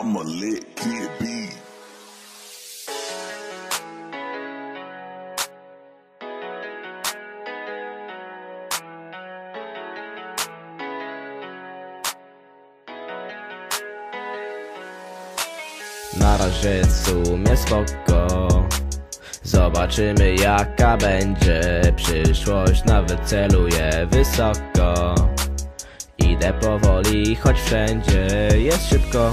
I'm a lit kid B. Na razie sumie spoko. Zobaczymy jaka będzie. Przyszłość Nawet celuję wysoko. Idę powoli, choć wszędzie jest szybko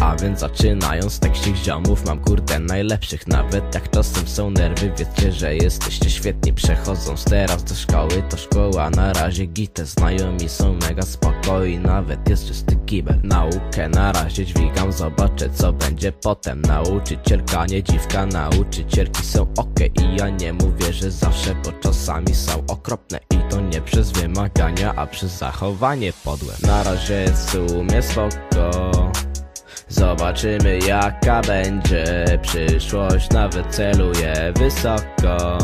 A więc zaczynając tekścik ziomów Mam kurde najlepszych. Nawet jak czasem są nerwy Wiecie, że jesteście świetni. Przechodząc teraz do szkoły To szkoła na razie gite. Znajomi są mega spokoi Nawet jest czysty kibel. Naukę na razie dźwigam Zobaczę co będzie potem. Nauczycielka nie dziwka Nauczycielki są ok. I ja nie mówię, że zawsze Bo czasami są okropne. I to nie przez wymagania A przez zachowanie podłe. Na razie jest w sumie spoko Zobaczymy jaka będzie. Przyszłość, nawet celuję wysoko.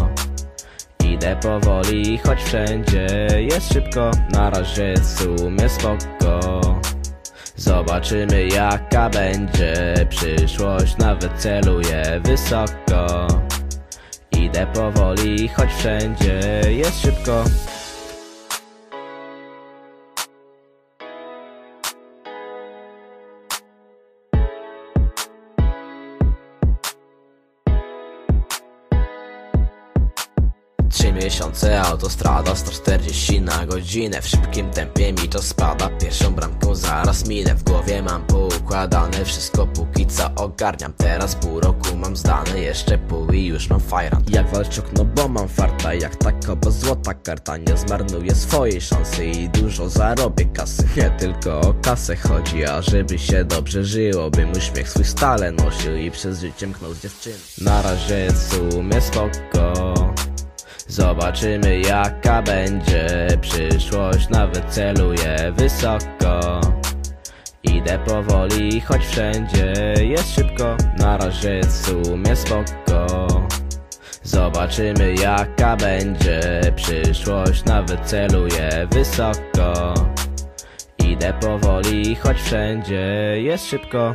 Idę powoli, choć wszędzie jest szybko, na razie w sumie spoko. Zobaczymy jaka będzie. Przyszłość, nawet celuję wysoko. Idę powoli, choć wszędzie jest szybko Trzy miesiące autostrada 140 na godzinę. W szybkim tempie mi to spada. Pierwszą bramką zaraz minę. W głowie mam poukładane Wszystko póki co ogarniam. Teraz pół roku mam zdane Jeszcze pół i już mam fajran. Jak walczok no bo mam farta. Jak tako bo złota karta Nie zmarnuję swojej szansy I dużo zarobię kasy. Nie tylko o kasę chodzi A żeby się dobrze żyło Bym uśmiech swój stale nosił I przez życie mknął z dziewczyny. Na razie w sumie spoko Zobaczymy jaka będzie. Przyszłość, nawet celuję wysoko. Idę powoli, choć wszędzie jest szybko, na razie w sumie spoko. Zobaczymy jaka będzie. Przyszłość, nawet celuję wysoko. Idę powoli, choć wszędzie jest szybko